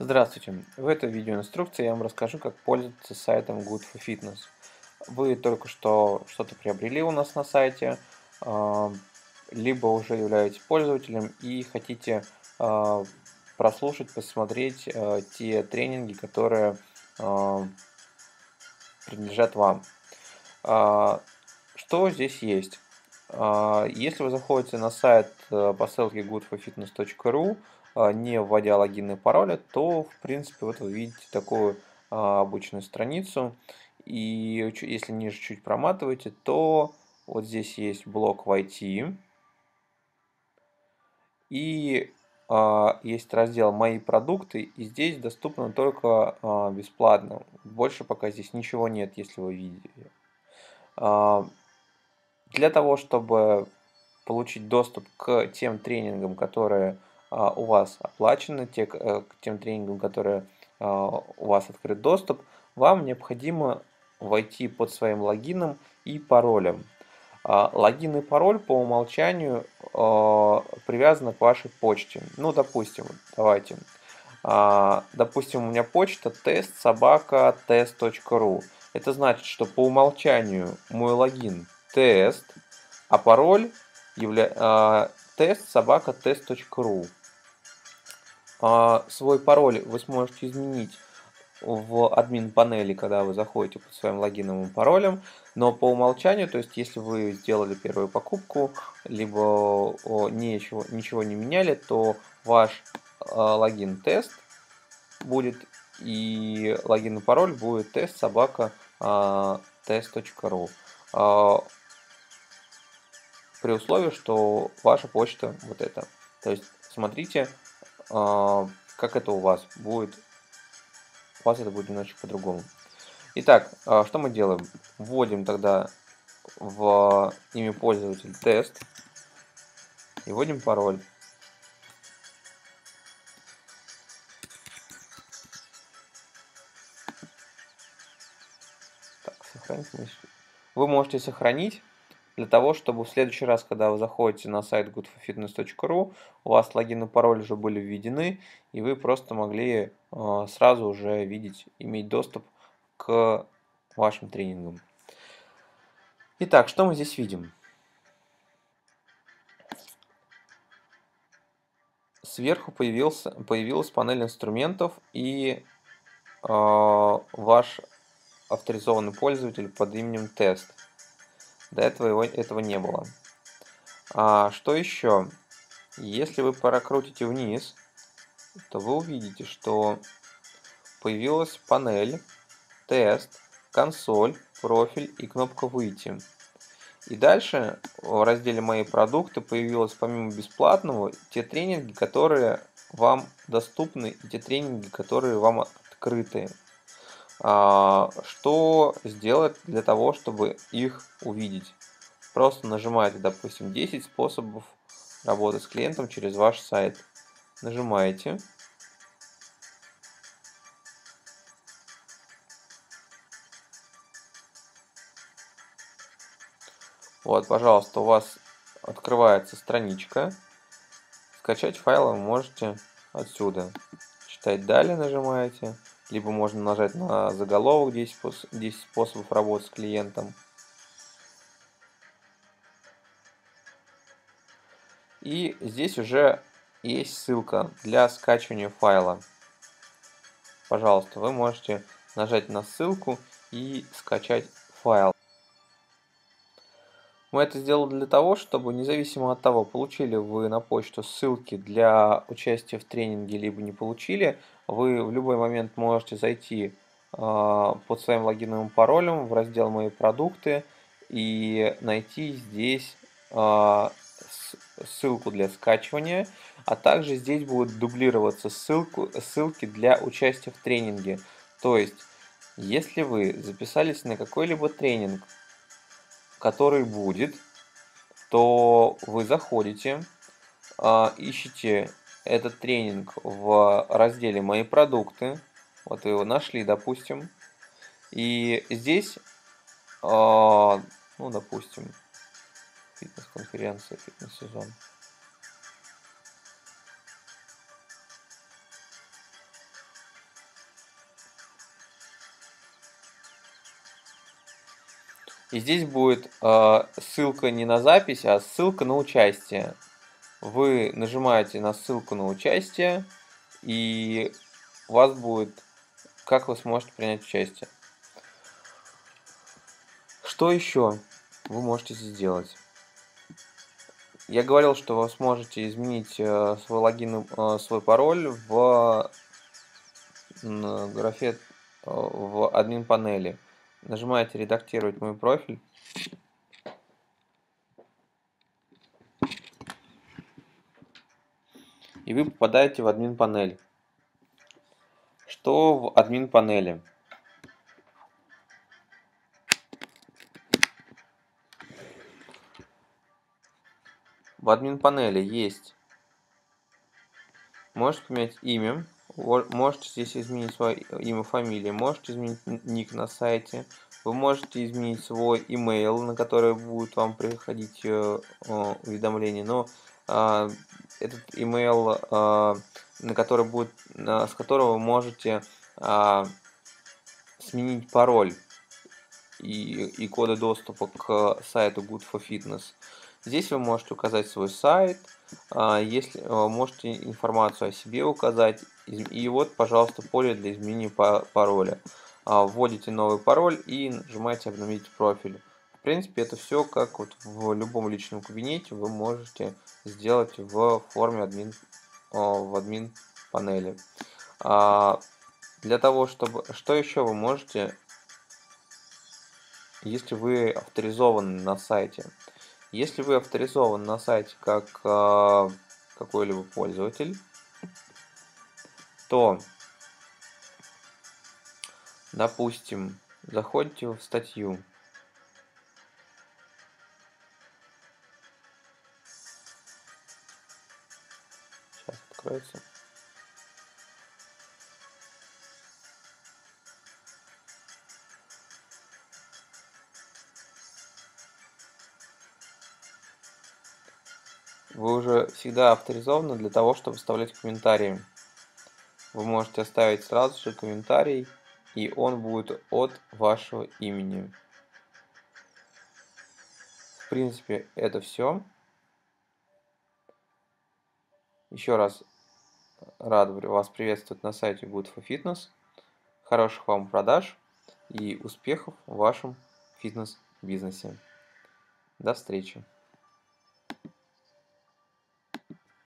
Здравствуйте! В этой видеоинструкции я вам расскажу, как пользоваться сайтом Good for Fitness. Вы только что что-то приобрели у нас на сайте, а, либо уже являетесь пользователем и хотите а, прослушать, посмотреть а, те тренинги, которые принадлежат вам. Что здесь есть? Если вы заходите на сайт по ссылке goodforfitness.ru, а, не вводя логин и пароля, то, в принципе, вот вы видите такую а, обычную страницу. И если ниже чуть проматываете, то вот здесь есть блок войти. И а, есть раздел «Мои продукты», и здесь доступно только бесплатно. Больше пока здесь ничего нет, если вы видите. Для того, чтобы получить доступ к тем тренингам, которые а, у вас оплачены, те, э, к тем тренингам, которые а, у вас открыт доступ, вам необходимо войти под своим логином и паролем. А, логин и пароль по умолчанию привязаны к вашей почте. Ну, допустим, давайте. Допустим, у меня почта тест собака тест.ру. Это значит, что по умолчанию мой логин тест, а пароль явля... тест собака тест.ру. А, свой пароль вы сможете изменить в админ панели, когда вы заходите под своим логином и паролем, но по умолчанию, то есть если вы сделали первую покупку, либо ничего, ничего не меняли, то ваш а, логин тест будет и логин и пароль будет тест собака а, test.ru при условии, что ваша почта вот эта. То есть смотрите, а, как это у вас будет. У вас это будет немножечко по-другому. Итак, а, что мы делаем? Вводим тогда в имя пользователя тест и вводим пароль. Так, сохранить. Вы можете сохранить для того, чтобы в следующий раз, когда вы заходите на сайт goodforfitness.ru, у вас логин и пароль уже были введены, и вы просто могли э, сразу уже видеть, иметь доступ к вашим тренингам. Итак, что мы здесь видим? Сверху появился, появилась панель инструментов и э, ваш авторизованный пользователь под именем тест. До этого его, этого не было. А, что еще? Если вы прокрутите вниз, то вы увидите, что появилась панель, тест, консоль, профиль и кнопка «Выйти». И дальше в разделе «Мои продукты» появилось помимо бесплатного те тренинги, которые вам доступны, и те тренинги, которые вам открыты. А, что сделать для того, чтобы их увидеть? Просто нажимаете, допустим, 10 способов работы с клиентом через ваш сайт. Нажимаете. Вот, пожалуйста, у вас открывается страничка. Скачать файлы вы можете отсюда. Читать далее нажимаете либо можно нажать на заголовок 10, 10 способов работы с клиентом. И здесь уже есть ссылка для скачивания файла. Пожалуйста, вы можете нажать на ссылку и скачать файл. Мы это сделали для того, чтобы независимо от того, получили вы на почту ссылки для участия в тренинге, либо не получили, вы в любой момент можете зайти а, под своим логиновым паролем в раздел «Мои продукты» и найти здесь а, ссылку для скачивания, а также здесь будут дублироваться ссылку, ссылки для участия в тренинге. То есть, если вы записались на какой-либо тренинг, который будет, то вы заходите, а, ищите этот тренинг в разделе «Мои продукты». Вот вы его нашли, допустим. И здесь, а, ну, допустим, фитнес-конференция, фитнес-сезон. И здесь будет э, ссылка не на запись, а ссылка на участие. Вы нажимаете на ссылку на участие, и у вас будет, как вы сможете принять участие. Что еще вы можете сделать? Я говорил, что вы сможете изменить э, свой логин, э, свой пароль в графе э, в админ панели. Нажимаете редактировать мой профиль. И вы попадаете в админ панель. Что в админ панели? В админ панели есть, можете поменять имя, можете здесь изменить свое имя, фамилия, можете изменить ник на сайте, вы можете изменить свой email, на который будет вам приходить э, уведомление, но э, этот email, э, на который будет, э, с которого вы можете э, сменить пароль и, и коды доступа к сайту Good for Fitness. Здесь вы можете указать свой сайт, а, если а, можете информацию о себе указать. И вот, пожалуйста, поле для изменения пароля. А, вводите новый пароль и нажимаете обновить профиль. В принципе, это все как вот в любом личном кабинете вы можете сделать в форме админ, в админ панели. Для того, чтобы... Что еще вы можете, если вы авторизованы на сайте? Если вы авторизован на сайте как э, какой-либо пользователь, то, допустим, заходите в статью, откроется. Вы уже всегда авторизованы для того, чтобы вставлять комментарии. Вы можете оставить сразу же комментарий, и он будет от вашего имени. В принципе, это все. Еще раз рад вас приветствовать на сайте Good for Fitness. Хороших вам продаж и успехов в вашем фитнес-бизнесе. До встречи!